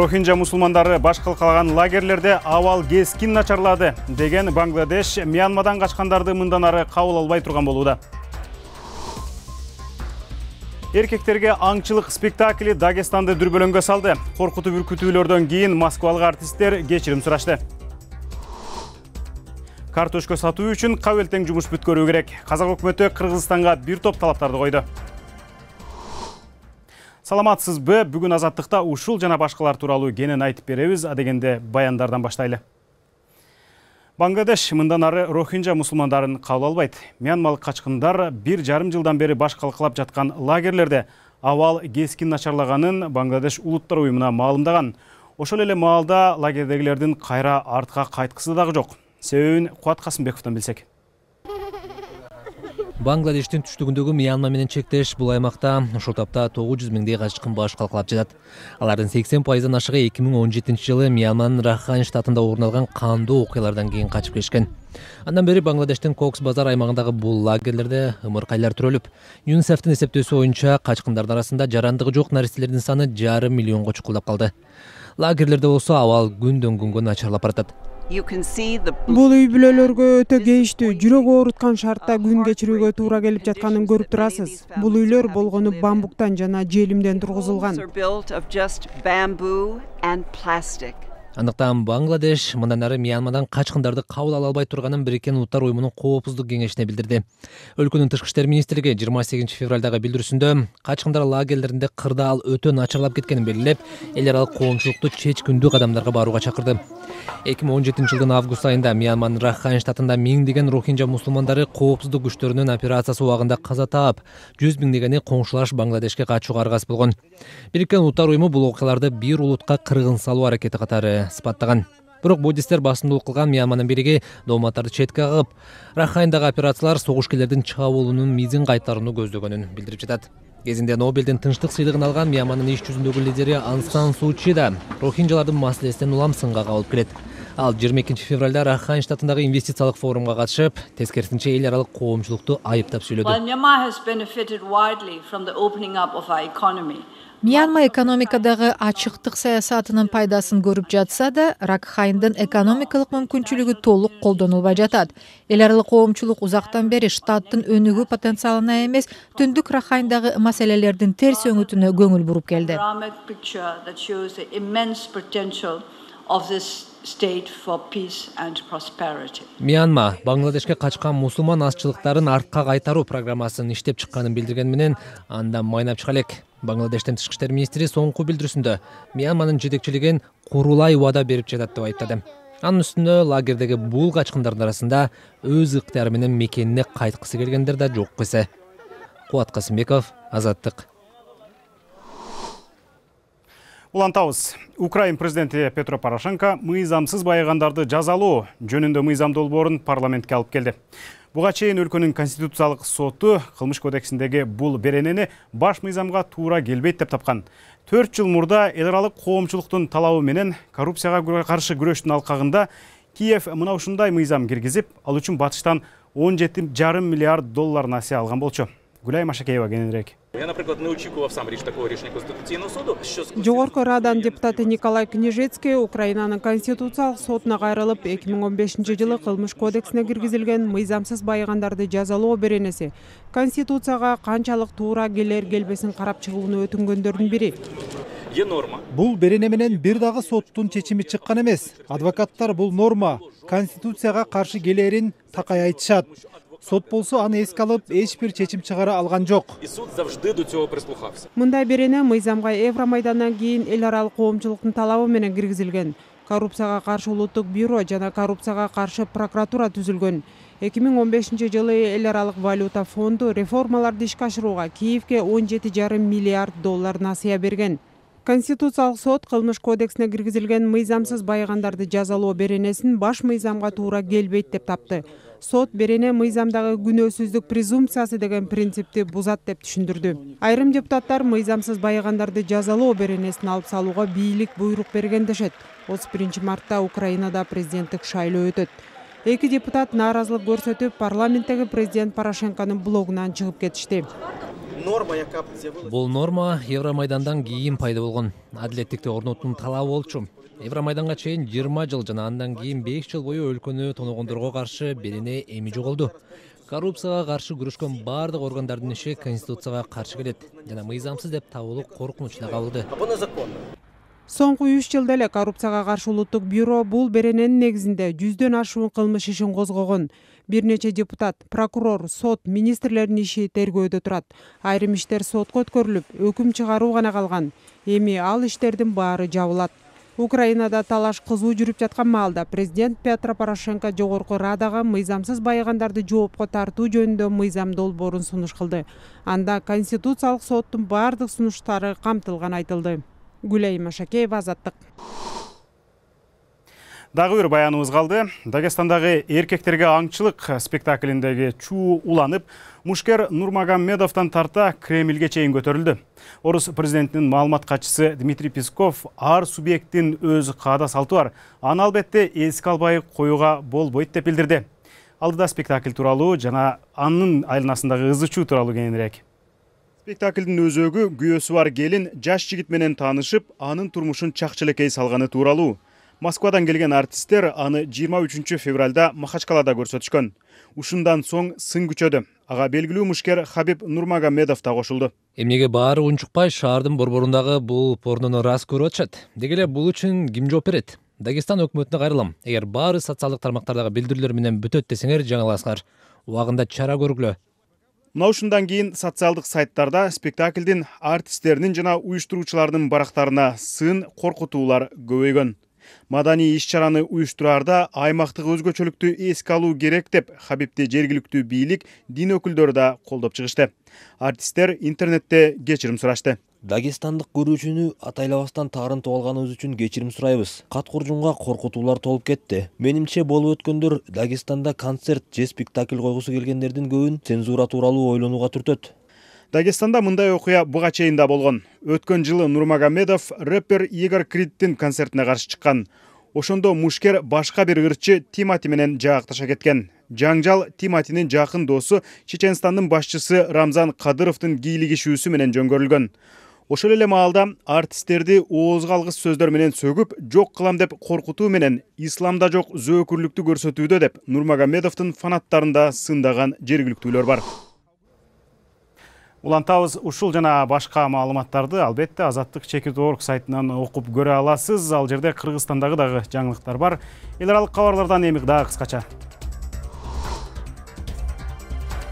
рохинджа мусулмандары башкал калган лагерлерде абал кескин начарлады деген бангладеш мьянмадан качкандарды мындан ары кабыл албай турган болууда. Эркектерге аңчылык спектакли дагестанды дүрбөлөңгө салды. Коркутуп үркүтүүлөрдөн кийин москвалык артисттер кечирим сурашты. Картошка сатуу үчүн кабелтең жумуш бүткөрүү керек. Казак өкмөтү кыргызстанга бир топ талаптарды койду. Саламатсызбы бүгүн азаттыкта ушул жана башкалар тууралуу кенен айтып беребиз адегенде баяндардан баштайлы бангладеш мындан ары рохинджа мусулмандарын кабыл албайт мьянмалык качкындар бир жарым жылдан бери баш калкалап жаткан лагерлерде абал кескин начарлаганын бангладеш улуттар уюмуна маалымдаган ошол эле маалда лагердегилердин кайра артка кайткысы дагы жок себебин кубат касымбековдон билсек бангладештин түштүгүндөгү мьянма менен чектеш бул аймакта ушул тапта тогуз жүз миңдей качкын баш калкалап жатат. Алардын сексен пайыздан ашыгы эки миң он жетинчи жылы мьянманын рахайн штатында орун алган кандуу окуялардан кийин качып келишкен. Андан бери бангладештин кокс базар аймагындагы бул лагерлерде ымыркайлар төрөлүп юнисефтин эсептөөсү боюнча качкындардын арасында жарандыгы жок наристелердин саны жарым миллионго чукулдап калды. Лагерлерде болсо абал күндөн күнгө начарлап баратат. Бул үй бүлөлөргө өтө кейиштүү жүрөк ооруткан шартта күн кечирүүгө туура келип жатканын көрүп турасыз бул үйлөр болгону бамбуктан жана желимден тургузулган андыктан бангладеш мындан ары мьянмадан качкындарды кабыл ала албай турганын бириккен улуттар уюмунун коопсуздук кеңешине билдирди өлкөнүн тышкы иштер министрлиги жыйырма сегизинчи февралдагы билдирүүсүндө качкындар лагерлеринде кырдаал өтө начарлап кеткенин белгилеп эл аралык коомчулукту чечкиндүү кадамдарга барууга чакырды эки миң он жетинчи жылдын август айында мьянманын рахайн штатында миңдеген рохинджа мусулмандары коопсуздук күчтөрүнүн операциясы убагында каза таап жүз миңдегени коңшулаш бангладешке качууга аргасыз болгон бириккен улуттар уюму бул окуяларды бир улутка кыргын салуу аракети катары сыпаттаган бирок буддисттер басымдуулук кылган мьянманын бириги дооматтарды четке кагып рахайндагы операциялар согушкерлердин чабуулунун мизин кайтарууну көздөгөнүн билдирип жатат кезинде нобелдин тынчтык сыйлыгын алган мьянманын иш жүзүндөгү лидери ансан сучи да рохинджалардын маселесинен улам сынга кабылып келет ал жыйырма экинчи февралда рахайн штатындагы инвестициялык форумга катышып тескерисинче эл аралык коомчулукту айыптап сүйлөдү мьянма экономикадагы ачыктык саясатынын пайдасын көрүп жатса да ракхайндын экономикалык мүмкүнчүлүгү толук колдонулбай жатат. Эл аралык коомчулук узактан бери штаттын өнүгүү потенциалына эмес түндүк рахайндагы маселелердин терс өңүтүнө көңүл буруп келди. Мьянма бангладешке качкан мусулман азчылыктарын артка кайтаруу программасын иштеп чыкканын билдирген менен андан майнап чыга элек бангладештин тышкы иштер министри соңку билдирүүсүндө мьянманын жетекчилигин курулай убада берип жатат деп айыптады. Анын үстүнө лагердеги бул качкындардын арасында өз ыктыяры менен мекенине кайткысы келгендер да жок эсе кубат касымбеков азаттык. Улантабыз украин президенти петро порошенко мыйзамсыз байыгандарды жазалоо жөнүндө мыйзам долбоорун парламентке алып келди. Буга чейин өлкөнүн конституциялык соту кылмыш кодексиндеги бул беренени баш мыйзамга туура келбейт деп тапкан. Төрт жыл мурда эл аралык коомчулуктун талабы менен коррупцияга каршы күрөштүн алкагында киев мына ушундай мыйзам киргизип ал үчүн батыштан он жети жарым миллиард доллар насыя алган болчу. Гүлай машакеева кененирээк я наприклад не очікував сам річ такого рішення конституційного суду що жогорку рааданын депутаты николай княжецкий украинанын конституциялык сотуна кайрылып эки миң он бешинчи жылы кылмыш кодексине киргизилген мыйзамсыз байыгандарды жазалоо беренеси конституцияга канчалык туура келер келбесин карап чыгууну өтүнгөндөрдүн бири є норма. Бул берене менен бир дагы соттун чечими чыккан эмес адвокаттар бул норма. Конституцияга каршы келерин такай айтышат сот болсо аны эске алып эч бир чечим чыгара алган жок. І суд завжди до цього прислухався. Мындай берене мыйзамга евромайдандан кийин эл аралык коомчулуктун талабы менен киргизилген. Коррупцияга каршы улуттук бюро жана коррупцияга каршы прокуратура түзүлгөн. Эки миң он бешинчи жылы эл аралык валюта фонду реформаларды ишке ашырууга киевке он жети жарым миллиард доллар насыя берген. Конституциялык сот кылмыш кодексине киргизилген мыйзамсыз байыгандарды жазалоо беренесин баш мыйзамга туура келбейт деп тапты. Сот берене мыйзамдагы күнөөсүздүк презумпциясы деген принципти бузат деп түшүндүрдү. Айрым депутаттар мыйзамсыз байыгандарды жазалоо беренесин алып салууга бийлик буйрук берген дешет отуз биринчи мартта украинада президенттик шайлоо өтөт. Эки депутат нааразылык көрсөтүп парламенттеги президент порошенконун блогунан чыгып кетишти. Норма, бул норма евромайдандан кийин пайда болгон. Адилеттикти орнотуунун талабы болчу евромайданга чейин жыйырма жыл жана андан кийин беш жыл бою өлкөнү тоногондорго каршы берене эми жоголду коррупцияга каршы күрөшкөн баардык органдардын иши конституцияга каршы келет жана мыйзамсыз деп табылуу коркунучуна кабылды соңку үч жылда эле коррупцияга каршы улуттук бюро бул берененин негизинде жүздөн ашуун кылмыш ишин козгогон бир нече депутат прокурор сот министрлердин иши тергөөдө турат айрым иштер сотко өткөрүлүп өкүм чыгаруу гана калган эми ал иштердин баары жабылат украинада талаш кызуу жүрүп жаткан маалда президент петро порошенко жогорку радага мыйзамсыз байыгандарды жоопко тартуу жөнүндө мыйзам долбоорун сунуш кылды. Анда конституциялык соттун баардык сунуштары камтылганы айтылды. Гүлайым ашакеева азаттык дагы бир баяныбыз калды дагестандагы эркектерге аңчылык спектаклиндеги чуу уланып мушкер нурмагомедовдон тарта кремльге чейин көтөрүлдү орус президентинин маалымат катчысы дмитрий песков ар субъекттин өз каада салты бар аны албетте эске албай коюуга болбойт деп билдирди алдыда спектакль тууралуу жана анын айланасындагы ызы чуу тууралуу кеңирээк спектаклдин өзөгү күйөөсү бар келин жаш жигит менен таанышып анын турмушун чакчелекей салганы тууралуу москвадан келген артисттер аны 23 февралда махачкалада көрсөтүшкөн ушундан соң сын күчөдү. Ага белгилүү мушкер хабиб нурмагомедов да кошулду. Эмнеге баары унчукпай шаардын борборундагы бул порнону ырас көрүп атышат? Деги эле бул үчүн ким жооп берет? Дагестан өкмөтүнө кайрылам. Эгер баары социалдык тармактардагы билдирүүлөр менен бүтөт десеңер жаңыласыңар. Убагында чара көргүлө мына ушундан кийин социалдык сайттарда спектаклдин артисттеринин жана уюштуруучулардын барактарына сын коркутуулар көбөйгөн. Маданий иш чараны уюштураарда аймактык өзгөчөлүктү эске алуу керек деп хабибти жергиликтүү бийлик дин өкүлдөрү да колдоп чыгышты. Артисттер интернетте кечирим сурашты. Дагестандык көрүүчүнү атайлабастан таарынтып алганыбыз үчүн кечирим сурайбыз. Кат куржунга коркутуулар толуп кетти. Менимче болуп өткөндөр дагестанда концерт же спектакль койгусу келгендердин көбүн цензура тууралуу ойлонууга түртөт дагестанда мындай окуя буга чейин да болгон өткөн жылы нурмагомедов рэпер игорь криттин концертине каршы чыккан ошондо мушкер башка бир ырчы тимати менен жаакташа кеткен. Жаңжал тиматинин жакын досу чеченстандын башчысы рамзан кадыровдун кийлигишүүсү менен жөнгөрүлгөн. Ошол эле маалда артисттерди оозго алгыс сөздөр менен сөгүп жок кылам деп коркутуу менен исламда жок зөөкүрлүктү көрсөтүүдө деп нурмагомедовдун фанаттарында сындаган жергиликтүүлөр бар. Улантабыз ушул жана башка маалыматтарды албетте азаттык чекит орг сайтынан окуп көрө аласыз. Ал жерде кыргызстандагы дагы жаңылыктар бар. Эл аралык кабарлардан эми дагы кыскача.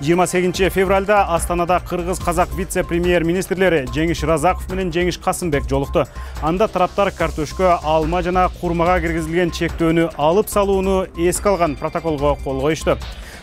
Жыйырма сегизинчи февралда астанада кыргыз казак вице премьер министрлери жеңиш разаков менен жеңиш касымбек жолукту. Анда тараптар картөшкө алма жана курмага киргизилген чектөөнү алып салууну эске алган протоколго кол коюшту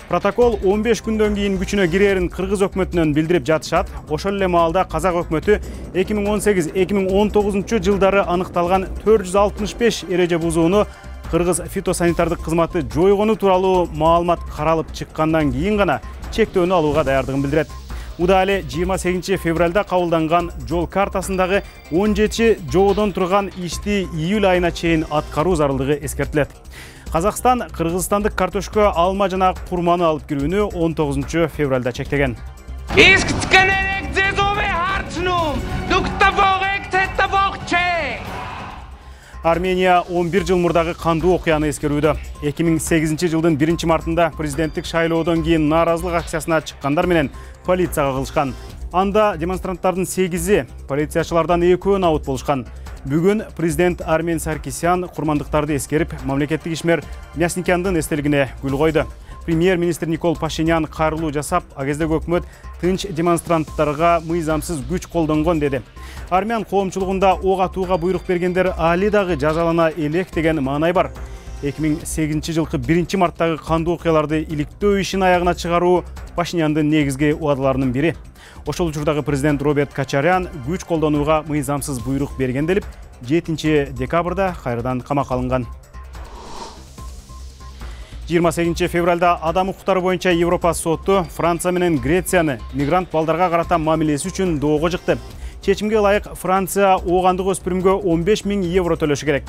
протокол 15 күндөн кийин күчүнө кирээрин кыргыз өкмөтүнөн билдирип жатышат. Ошол эле маалда казак өкмөтү 2018-2019 жылдары аныкталган 465 эреже бузууну кыргыз фитосанитардык кызматы жойгону тууралуу маалымат каралып чыккандан кийин гана чектөөнү алууга даярдыгын билдирет. Уда эле 28 февралда кабылданган жол картасындагы 17 жободон турган ишти июль айына чейин аткаруу зарылдыгы эскертилет. Казакстан кыргызстандык картошкө алма жана курманы алып кирүүнү 19 февралда чектеген. Армения 11 жыл мурдагы кандуу окуяны эскерүүдө 2008 жылдын 1 мартында президенттик шайлоодон кийин нааразылык акциясына чыккандар менен полицияга кылышкан анда демонстранттардын сегизи полициячылардан экөө абут болушкан бүгүн президент армен саркисян курмандыктарды эскерип мамлекеттик ишмер мясникяндын эстелигине гүл койду премьер министр никол пашинян кайрылуу жасап ал кездеги өкмөт тынч демонстранттарга мыйзамсыз күч колдонгон деди армян ок атууга буйрук бергендер али дагы жазалана элек деген маанай бар. эки миң сегизинчи жылкы биринчи марттагы кандуу окуяларды иликтөө ишин аягына чыгаруу пашиняндын негизги убадаларынын бири ошол учурдагы президент роберт качарян күч колдонууга мыйзамсыз буйрук берген делип жетинчи декабрда кайрадан камакка алынган. Жыйырма сегизинчи февралда адам укуктары боюнча европа соту франция менен грецияны мигрант балдарга карата мамилеси үчүн доого жыкты. Чечимге ылайык франция оогандык өспүрүмгө он беш миң евро төлөшү керек.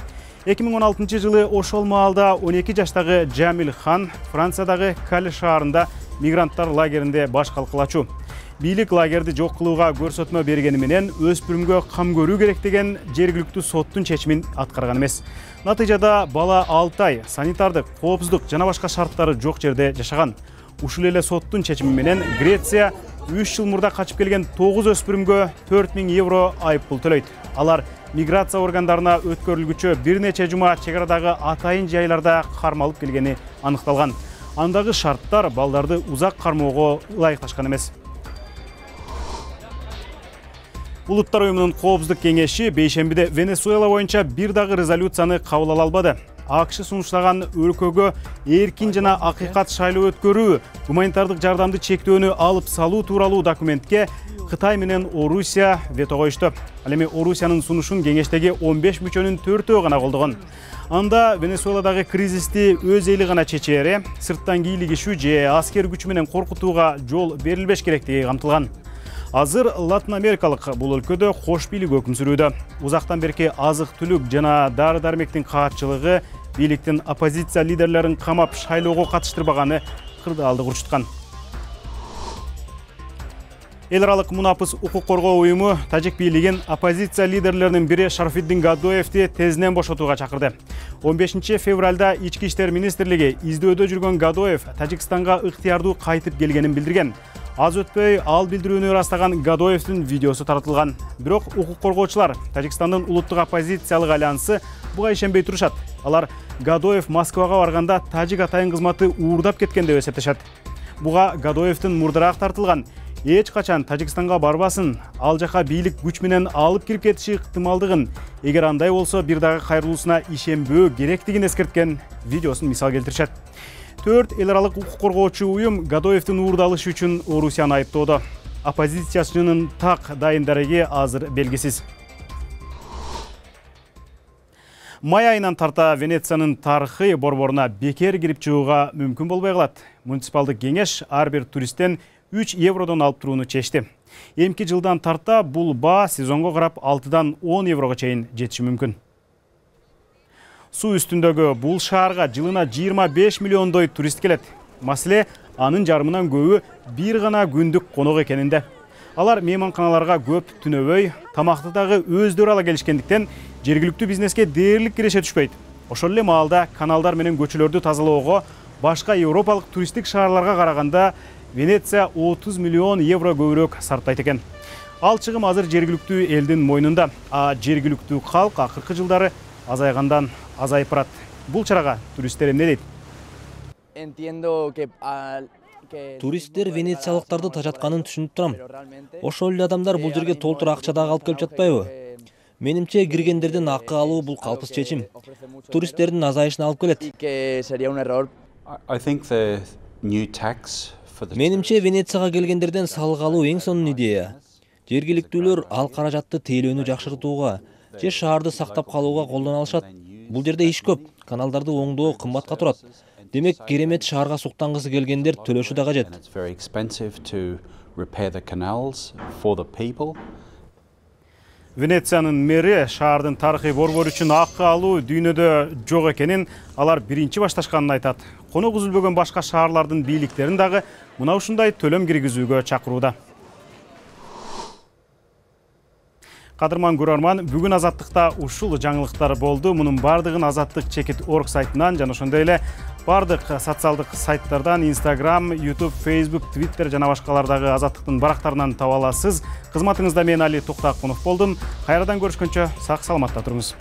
Эки миң он алтынчы жылы ошол маалда он эки жаштагы жамил хан франциядагы кале шаарында мигранттар лагеринде баш калкалачу. Бийлик лагерди жок кылууга көрсөтмө бергени менен өспүрүмгө кам көрүү керек деген жергиликтүү соттун чечимин аткарган эмес натыйжада бала алты ай санитардык коопсуздук жана башка шарттары жок жерде жашаган ушул эле соттун чечими менен греция үч жыл мурда качып келген тогуз өспүрүмгө төрт миң евро айып пул төлөйт алар миграция органдарына өткөрүлгүчө бир нече жума чек арадагы атайын жайларда кармалып келгени аныкталган андагы шарттар балдарды узак кармоого ылайыкташкан эмес. Улуттар уюмунун коопсуздук кеңеши бейшембиде венесуэла боюнча бир дагы резолюцияны кабыл ала албады. Акш сунуштаган өлкөгө эркин жана акыйкат шайлоо өткөрүү гуманитардык жардамды чектөөнү алып салуу тууралуу документке кытай менен орусия вето коюшту. Ал эми орусиянын сунушун кеңештеги он беш мүчөнүн төртөө гана колдогон. Анда венесуэладагы кризисти өз эли гана чечээри сырттан кийлигишүү же аскер күч менен коркутууга жол берилбеш керектиги камтылган азыр латын америкалык бул өлкөдө кош бийлик өкүм сүрүүдө узактан берки азык түлүк жана дары дармектин каатчылыгы бийликтин оппозиция лидерлерин камап шайлоого катыштырбаганы кырдаалды курчуткан эл аралык мунапыс укук коргоо уюму тажик бийлигин оппозиция лидерлеринин бири шарафиддин гадоевди тезинен бошотууга чакырды он бешинчи февралда ички иштер министрлиги издөөдө жүргөн гадоев тажикстанга ыктыярдуу кайтып келгенин билдирген аз өтпөй ал билдирүүнү ырастаган гадоевдин видеосу таратылган. Бирок укук коргоочулар тажикстандын улуттук оппозициялык альянсы буга ишенбей турушат. Алар гадоев москвага барганда тажик атайын кызматы уурдап кеткен деп эсептешет буга гадоевдин мурдараак тартылган. Эч качан тажикстанга барбасын ал жака бийлик күч менен алып кирип кетиши ыктымалдыгын эгер андай болсо бир дагы кайрылуусуна ишенбөө керектигин эскерткен видеосун мисал келтиришет төрт эл аралык укук коргоочу уюм гадоевдин уурдалышы үчүн орусияны айыптоодо оппозициячынын так дайын дареги азыр белгисиз май айынан тарта венециянын тарыхый борборуна бекер кирип чыгууга мүмкүн болбой калат муниципалдык кеңеш ар бир туристтен үч евродон алып турууну чечти эмки жылдан тарта бул баа сезонго карап алтыдан он еврого чейин жетиши мүмкүн суу үстүндөгү бул шаарга жылына жыйырма беш миллиондой турист келет. Маселе анын жарымынан көбү бир гана күндүк конок экенинде. Алар мейманканаларга көп түнөбөй тамакты дагы өздөрү ала келишкендиктен жергиликтүү бизнеске дээрлик киреше түшпөйт. Ошол эле маалда каналдар менен көчөлөрдү тазалоого башка европалык туристтик шаарларга караганда венеция отуз миллион евро көбүрөөк сарптайт экен. Ал чыгым азыр жергиликтүү элдин мойнунда а жергиликтүү калк акыркы жылдары азайгандан азайып барат бул чарага туристтер эмне дейт туристтер венециялыктарды тажатканын түшүнүп турам ошол эле адамдар бул жерге толтура акча дагы алып келип жатпайбы менимче киргендерден акы алуу бул калпсыз чечим туристтердин азайышына алып келет менимче венецияга келгендерден салык алуу эң сонун идея. Жергиликтүүлөр ал каражатты тейлөөнү жакшыртууга же шаарды сактап калууга колдоно алышат. Бул жерде иш көп каналдарды оңдоо кымбатка турат. Демек керемет шаарга суктангысы келгендер төлөшү да кажет. Венециянын мэри шаардын тарыхый борбору үчүн акы алуу дүйнөдө жок экенин алар биринчи башташканын айтат. Конок үзүлбөгөн башка шаарлардын бийликтерин дагы мына ушундай төлөм киргизүүгө чакырууда кадырман көрөрман бүгүн азаттыкта ушул жаңылыктар болду мунун баардыгын азаттык чекит орг сайтынан жана ошондой эле баардык социалдык сайттардан инстаграм youtube facebook twitter жана башкалардагы азаттыктын барактарынан таба аласыз кызматыңызда мен али токтоакунов болдум кайрадан көрүшкөнчө сак саламатта туруңуз